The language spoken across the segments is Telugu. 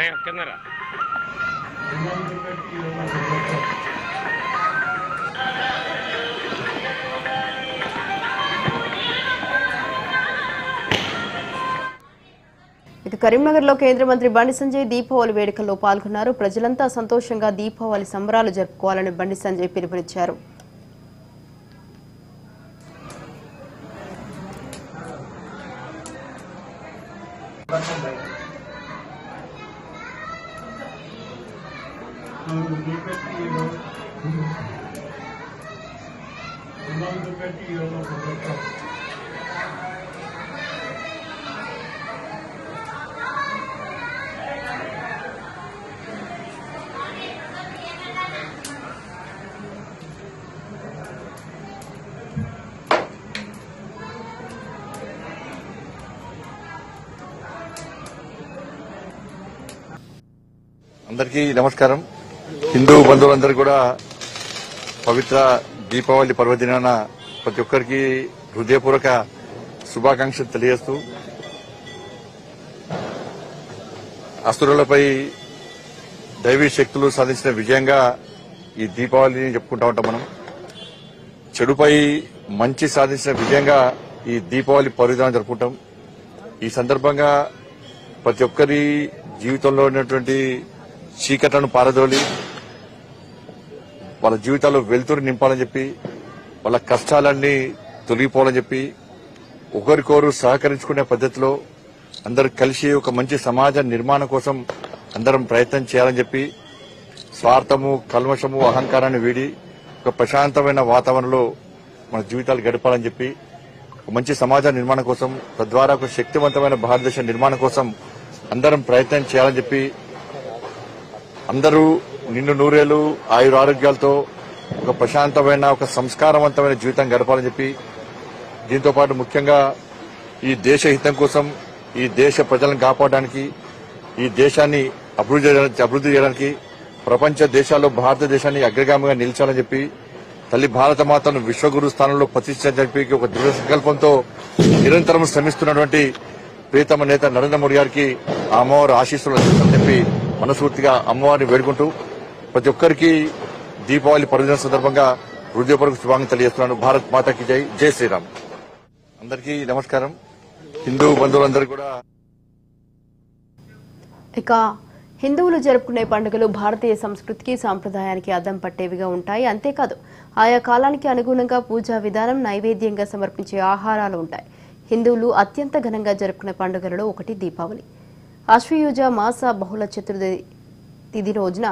నేను కిందరా ఇక కరీంనగర్లో కేంద్ర మంత్రి బండి సంజయ్ దీపావళి వేడుకల్లో పాల్గొన్నారు. ప్రజలంతా సంతోషంగా దీపావళి సంబరాలు జరుపుకోవాలని బండి సంజయ్ పిలుపునిచ్చారు. అందరికీ నమస్కారం హిందూ బంధువులందరూ కూడా పవిత్ర దీపావళి పర్వదినాన ప్రతి ఒక్కరికి హృదయపూర్వక శుభాకాంక్షలు తెలియజేస్తూ అసురులపై దైవీ శక్తులు సాధించిన విజయంగా ఈ దీపావళిని చెప్పుకుంటా ఉంటాం మనం. చెడుపై మంచి సాధించిన విజయంగా ఈ దీపావళి పర్వదినాన్ని జరుపుకుంటాం. ఈ సందర్భంగా ప్రతి ఒక్కరి జీవితంలో ఉన్నటువంటి చీకట్లను పారదోలి వాళ్ళ జీవితాల్లో వెలుతురు నింపాలని చెప్పి వాళ్ళ కష్టాలన్నీ తొలగిపోవాలని చెప్పి ఒకరికొకరు సహకరించుకునే పద్ధతిలో అందరూ కలిసి ఒక మంచి సమాజ నిర్మాణం కోసం అందరం ప్రయత్నం చేయాలని చెప్పి స్వార్థము కల్మషము అహంకారాన్ని వీడి ఒక ప్రశాంతమైన వాతావరణంలో మన జీవితాలు గడపాలని చెప్పి ఒక మంచి సమాజ నిర్మాణం కోసం తద్వారా ఒక శక్తివంతమైన భారతదేశ నిర్మాణం కోసం అందరం ప్రయత్నం చేయాలని చెప్పి అందరూ నిన్ను నూరేళ్ళు ఆయుర ఆరోగ్యాలతో ఒక ప్రశాంతమైన ఒక సంస్కారవంతమైన జీవితం గడపాలని చెప్పి దీంతో పాటు ముఖ్యంగా ఈ దేశ హితం కోసం ఈ దేశ ప్రజలను కాపాడడానికి ఈ దేశాన్ని అభివృద్ధి చేయడానికి అభివృద్ధి చేయడానికి ప్రపంచ దేశాల్లో భారతదేశాన్ని అగ్రగామిగా నిలిచాలని చెప్పి తల్లి భారత మాతను విశ్వగురు స్థానంలో ప్రతిష్ఠించని చెప్పి ఒక దృఢ సంకల్పంతో నిరంతరం శ్రమిస్తున్నటువంటి ప్రీతమ నేత నరేంద్ర మోడీ గారికి ఆ అమ్మవారి ఆశీస్సులు చెప్పి మనస్ఫూర్తిగా అమ్మవారిని వేడుకుంటూ ప్రతి ఒక్కరికి దీపావళి పర్వదిన సందర్భంగా హృదయపూర్వక శుభాంగం తెలియజేస్తున్నాను. భారత్ మాతాకి జై. జై శ్రీరామ్. అందరికీ నమస్కారం. హిందూ బంధువులందరూ కూడా ఇక హిందువులు జరుపుకునే పండుగలు భారతీయ సంస్కృతికి సాంప్రదాయానికి అద్దం పట్టేవిగా ఉంటాయి. అంతేకాదు ఆయా కాలానికి అనుగుణంగా పూజా విధానం నైవేద్యంగా సమర్పించే ఆహారాలు ఉంటాయి. హిందువులు అత్యంత ఘనంగా జరుపుకునే పండుగలలో ఒకటి దీపావళి. అశ్వయుజ మాస బహుళ చతుర్దశి తిది రోజున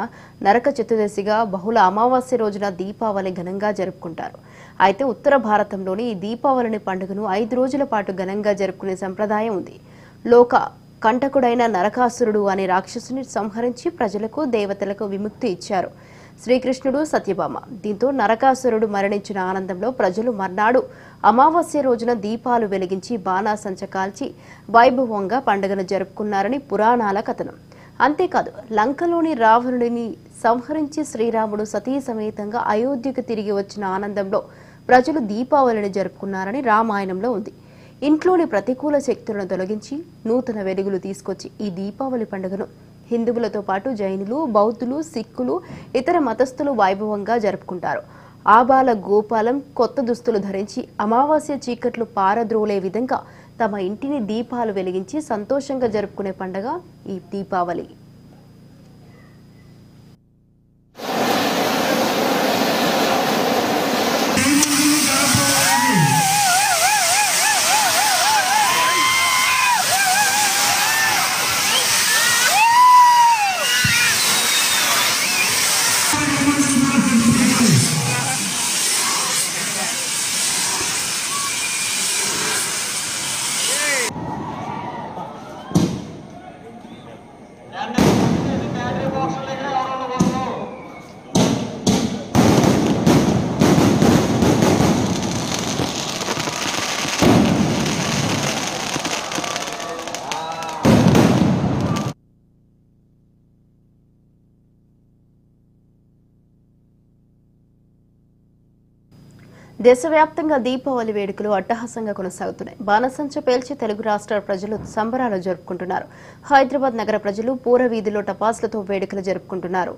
నరక చతుర్దశిగా బహుళ అమావాస్య రోజున దీపావళి ఘనంగా జరుపుకుంటారు. అయితే ఉత్తర భారతంలోని ఈ దీపావళిని పండుగను ఐదు రోజుల పాటు ఘనంగా జరుపుకునే సంప్రదాయం ఉంది. లోక కంటకుడైన నరకాసురుడు అనే రాక్షసుని సంహరించి ప్రజలకు దేవతలకు విముక్తి ఇచ్చారు. శ్రీకృష్ణుడు సత్యభామ. దీంతో నరకాసురుడు మరణించిన ఆనందంలో ప్రజలు మర్నాడు అమావాస్య రోజున దీపాలు వెలిగించి బాణాసంచ కాల్చి వైభవంగా పండుగను జరుపుకున్నారని పురాణాల కథనం. అంతేకాదు లంకలోని రావణుడిని సంహరించి శ్రీరాముడు సతీ సమేతంగా అయోధ్యకు తిరిగి వచ్చిన ఆనందంలో ప్రజలు దీపావళిని జరుపుకున్నారని రామాయణంలో ఉంది. ఇంట్లోని ప్రతికూల శక్తులను తొలగించి నూతన వెలుగులు తీసుకొచ్చి ఈ దీపావళి పండుగను హిందువులతో పాటు జైనులు బౌద్ధులు సిక్కులు ఇతర మతస్థులు వైభవంగా జరుపుకుంటారు. ఆబాల గోపాలం కొత్త దుస్తులు ధరించి అమావాస్య చీకట్లు పారద్రోలే విధంగా తమ ఇంటిని దీపాలు వెలిగించి సంతోషంగా జరుపుకునే పండుగ ఈ దీపావళి. దేశవ్యాప్తంగా దీపావళి వేడుకలు అట్టహాసంగా కొనసాగుతున్నాయి. బాణసంచ పేల్చి తెలుగు రాష్ట్ర ప్రజలు సంబరాలు జరుపుకుంటున్నారు. హైదరాబాద్ నగర ప్రజలు పూర వీధిలో టపాసులతో వేడుకలు జరుపుకుంటున్నారు.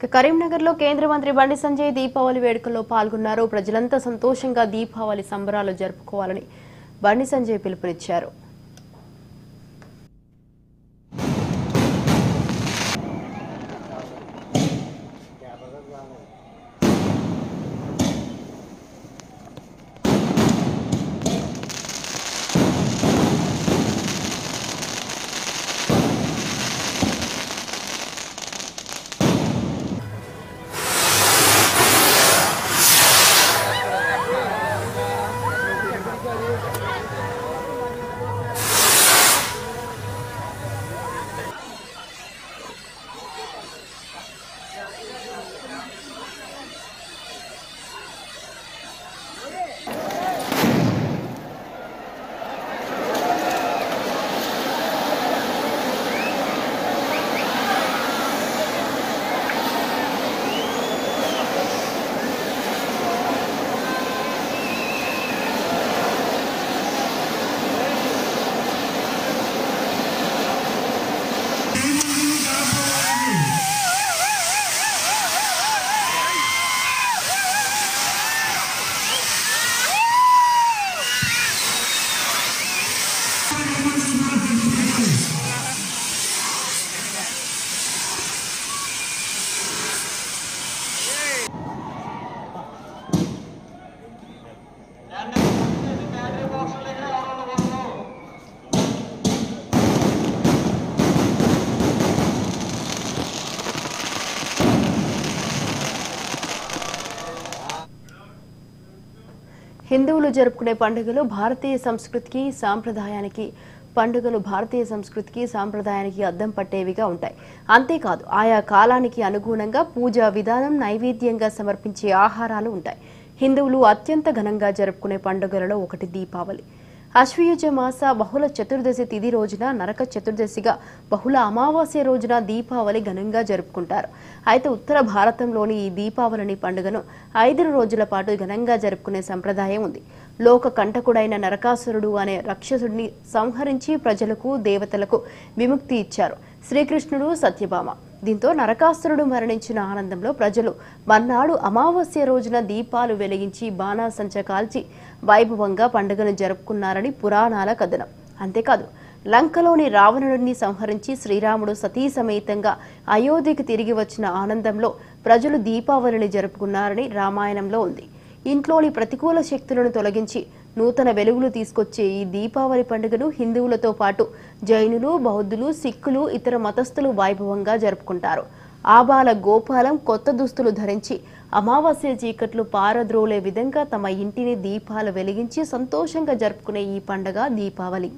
ఇక కరీంనగర్లో కేంద్ర మంత్రి బండి సంజయ్ దీపావళి వేడుకల్లో పాల్గొన్నారు. ప్రజలంతా సంతోషంగా దీపావళి సంబరాలు జరుపుకోవాలని బండి సంజయ్ పిలుపునిచ్చారు. హిందువులు జరుపుకునే పండుగలు భారతీయ సంస్కృతికి సాంప్రదాయానికి పండుగలు భారతీయ సంస్కృతికి సాంప్రదాయానికి అద్దం పట్టేవిగా ఉంటాయి. అంతేకాదు ఆయా కాలానికి అనుగుణంగా పూజా విధానం నైవేద్యంగా సమర్పించే ఆహారాలు ఉంటాయి. హిందువులు అత్యంత ఘనంగా జరుపుకునే పండుగలలో ఒకటి దీపావళి. అశ్వయుజ మాస బహుళ చతుర్దశి తిథి రోజున నరక చతుర్దశిగా బహుళ అమావాస్య రోజున దీపావళి ఘనంగా జరుపుకుంటారు. అయితే ఉత్తర భారతంలోని ఈ దీపావళిని పండుగను ఐదు రోజుల పాటు ఘనంగా జరుపుకునే సంప్రదాయం ఉంది. లోక కంటకుడైన నరకాసురుడు అనే రాక్షసుడిని సంహరించి ప్రజలకు దేవతలకు విముక్తి ఇచ్చారు. శ్రీకృష్ణుడు సత్యభామ. దీంతో నరకాసురుడు మరణించిన ఆనందంలో ప్రజలు మర్నాడు అమావాస్య రోజున దీపాలు వెలిగించి బాణాసంచ కాల్చి వైభవంగా పండుగను జరుపుకున్నారని పురాణాల కథనం. అంతేకాదు లంకలోని రావణుడిని సంహరించి శ్రీరాముడు సతీ సమేతంగా అయోధ్యకి తిరిగి వచ్చిన ఆనందంలో ప్రజలు దీపావళిని జరుపుకున్నారని రామాయణంలో ఉంది. ఇంట్లోని ప్రతికూల శక్తులను తొలగించి నూతన వెలుగులు తీసుకొచ్చే ఈ దీపావళి పండుగను హిందువులతో పాటు జైనులు బౌద్ధులు సిక్కులు ఇతర మతస్థులు వైభవంగా జరుపుకుంటారు. ఆబాల గోపాలం కొత్త దుస్తులు ధరించి అమావాస్య చీకట్లు పారద్రోలే విధంగా తమ ఇంటిని దీపాలు వెలిగించి సంతోషంగా జరుపుకునే ఈ పండుగ దీపావళి.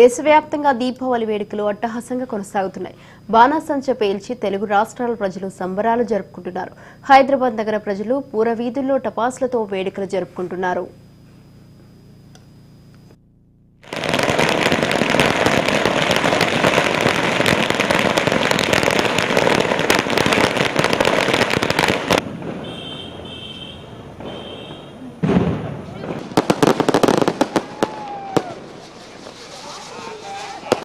దేశవ్యాప్తంగా దీపావళి వేడుకలు అట్టహాసంగా కొనసాగుతున్నాయి. బాణాసంచ పేల్చి తెలుగు రాష్ట్రాల ప్రజలు సంబరాలు జరుపుకుంటున్నారు. హైదరాబాద్ నగర ప్రజలు పూర వీధుల్లో టపాసులతో వేడుకలు జరుపుకుంటున్నారు.